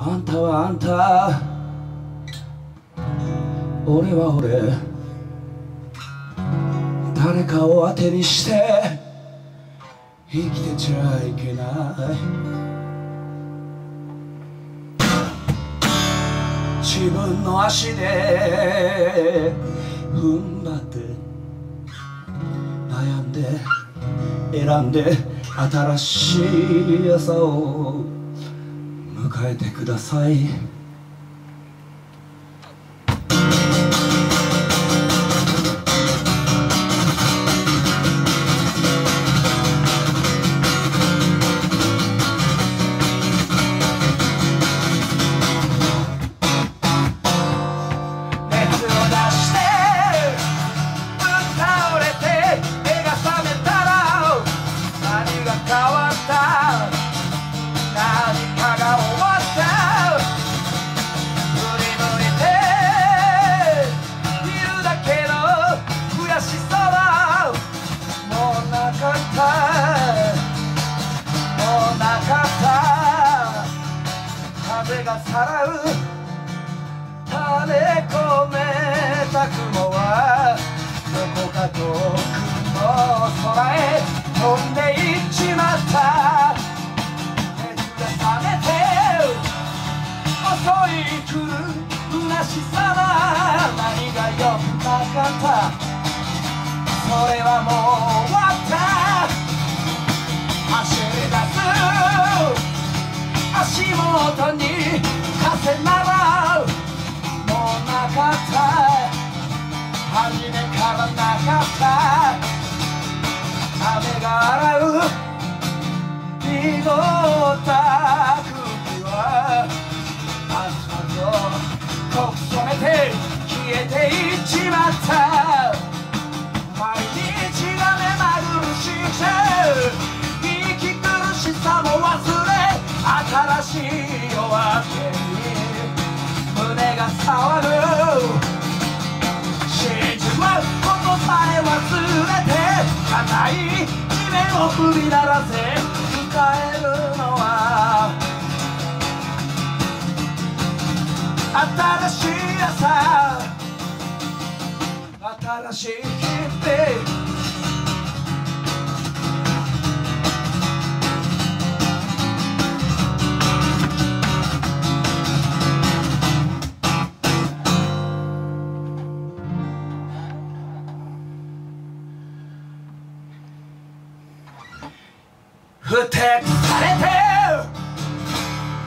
あんたはあんた俺は俺誰かを当てにして生きてちゃいけない自分の足で踏ん張って悩んで選んで新しい朝を迎えてください。がさらう垂れ込めた雲はどこか遠くの空へ飛んでいっちまった熱が冷めて遅い来る虚しさは何が良くなかったそれはもう初めからなかった。雨が洗う濁った。空気は朝とこく染めて消えていっちまった。毎日が目まぐるしくて息苦しさも忘れ新しい夜明けに胸が騒ぐ。を踏み鳴らせ使えるのは新しい朝新しい日々ふてされて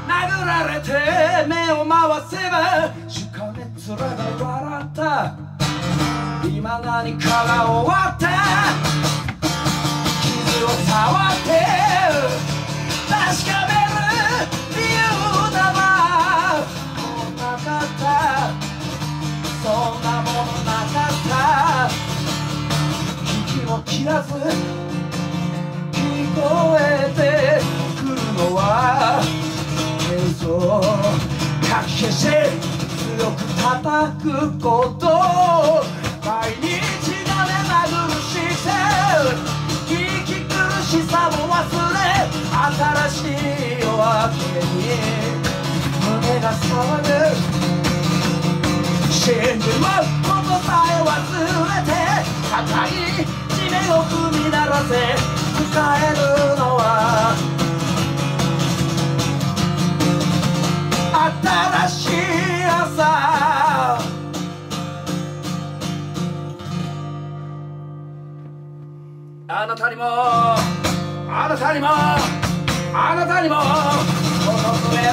殴られて目を回せばしかめ面が笑った。今何かが終わった。傷を触って確かめる理由だわ。もうなかった。そんなものなかった。息も切らずかき消し強く叩くこと毎日が目まぐるしくて息苦しさも忘れ新しい夜明けに胸が騒ぐ死んじまうことさえ忘れて硬い地面を踏み鳴らせ迎えるのあなたにもあなたにもあなたにも訪れる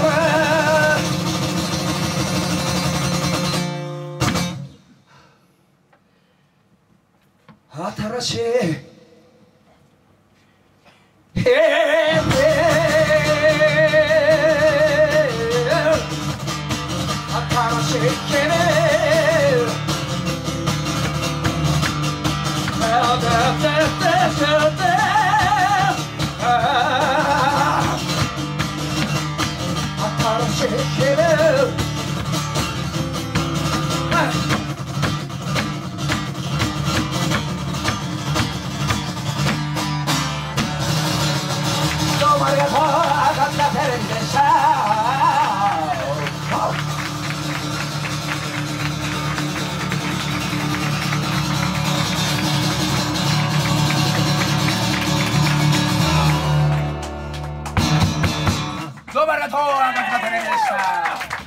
新しいへえ新しい君どうもありがとう。赤塚照でした